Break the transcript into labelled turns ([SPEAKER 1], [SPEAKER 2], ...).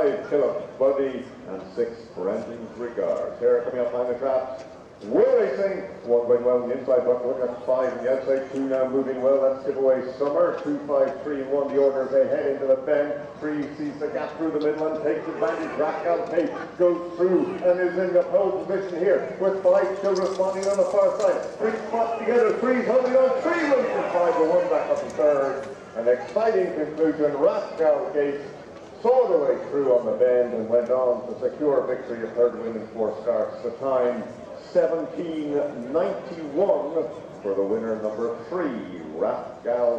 [SPEAKER 1] five, Philip Buddy, and six, Brendan's Regards. Here coming up behind the traps, Will Racing, one going well on the inside, but look at five on the outside, two now moving well, that's giveaway Summer, two, five, three, one, the order as they head into the bend, three sees the gap through the middle and takes advantage, Raffgall Kate goes through and is in the pole position here, with five still responding on the far side, three spots together, three's holding on, three loses five, but one back up the third, an exciting conclusion, Raffgall Kate saw the way through on the bend and went on to secure victory, a third win in four starts. The time 1791 for the winner number three, Raffgall.